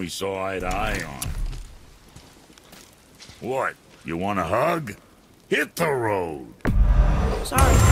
we saw eye to eye on. What? You want a hug? Hit the road. Sorry.